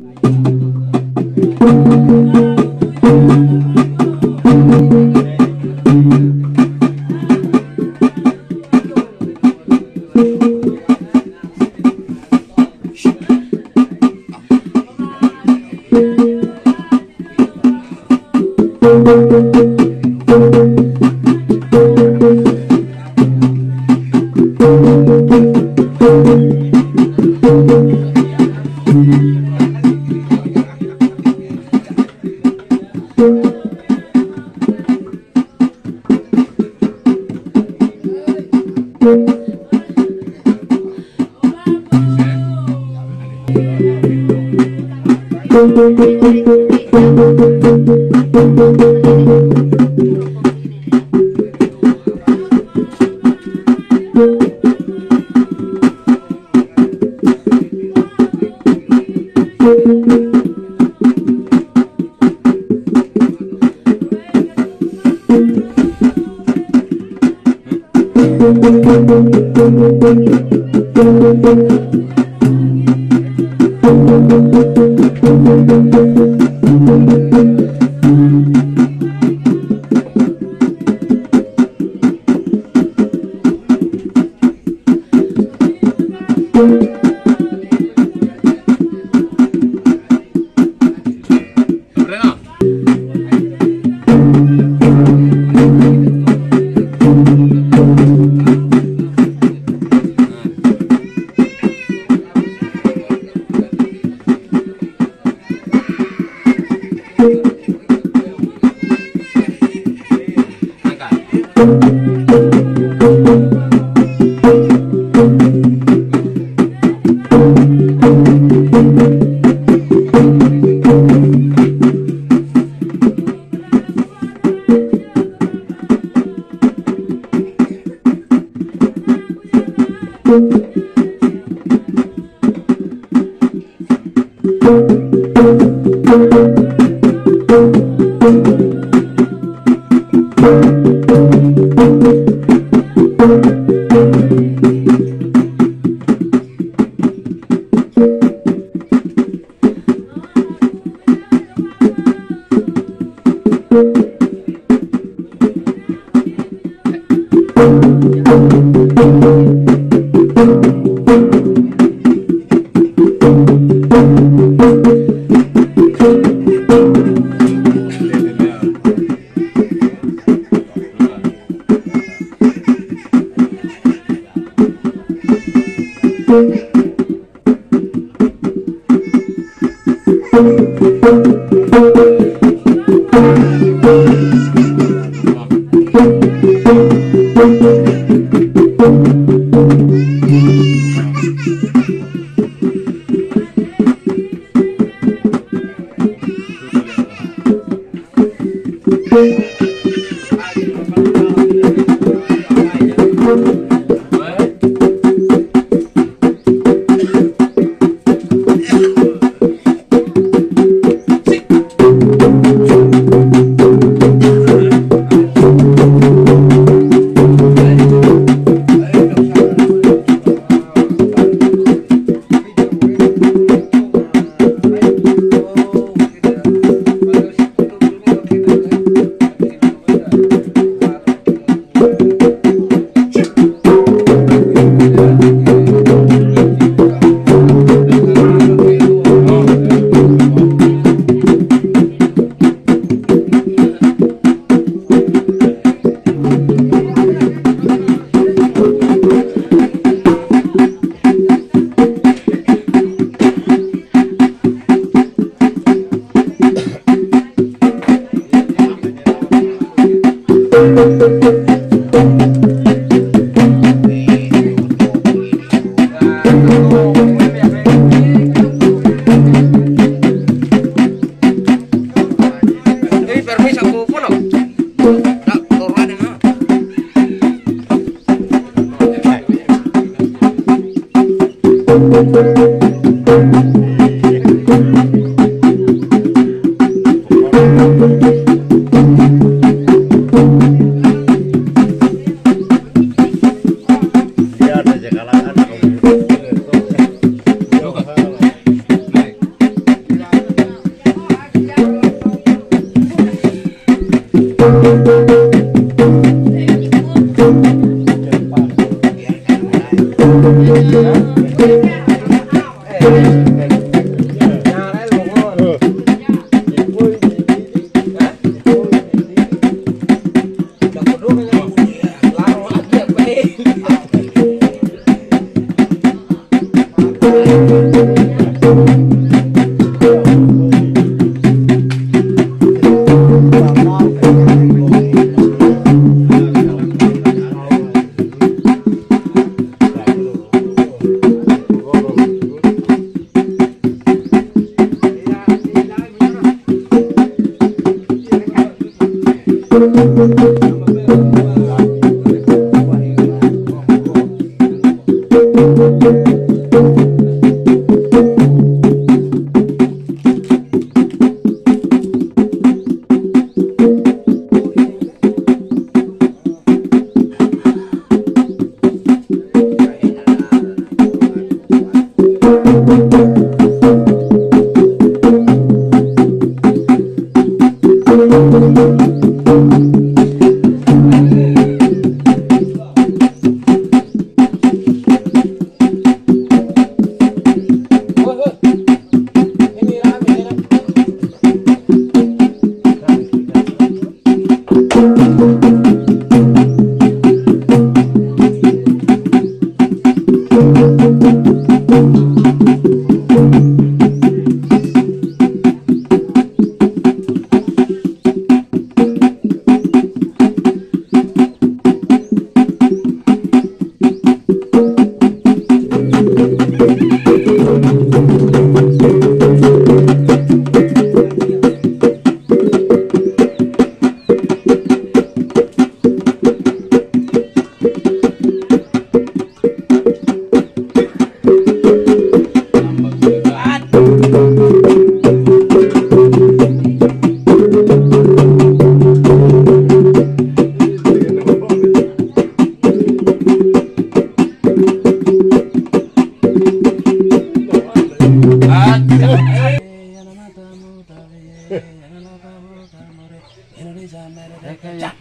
Thank you. Thank you. Thank you. Thank. la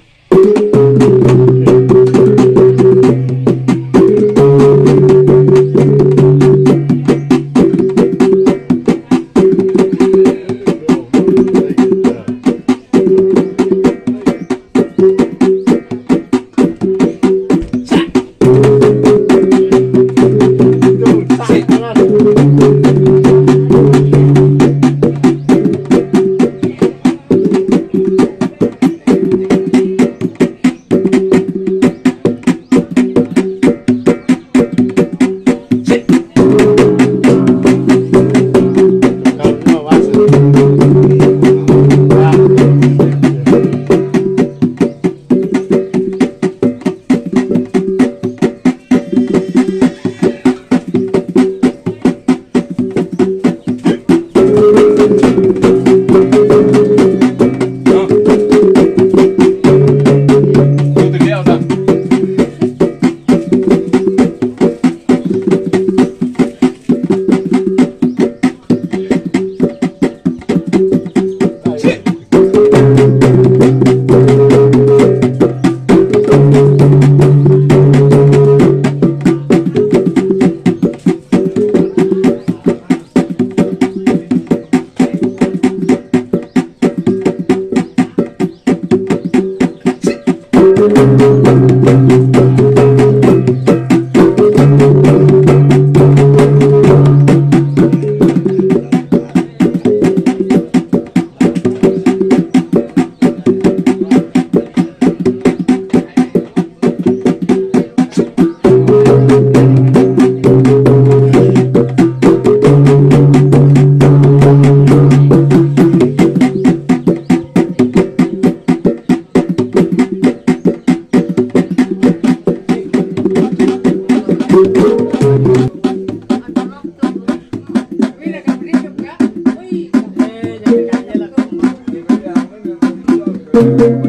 Thank Thank you.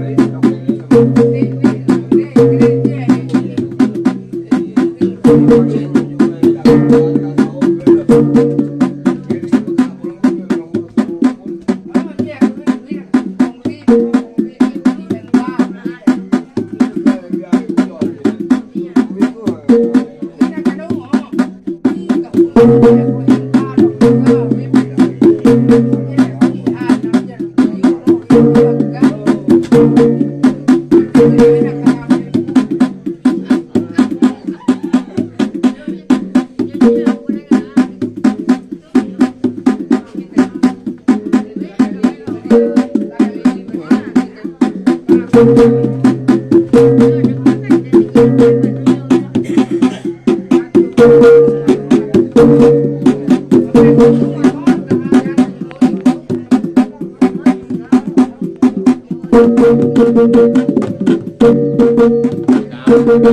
Thank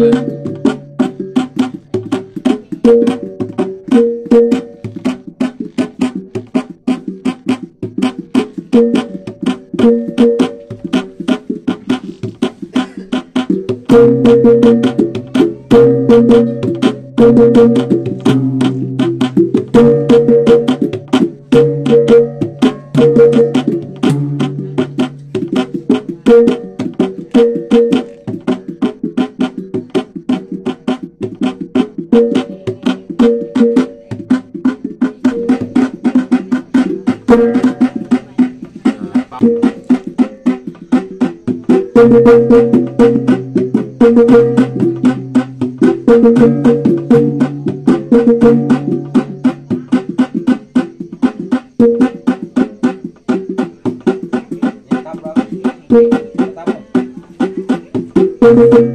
you. Thank you.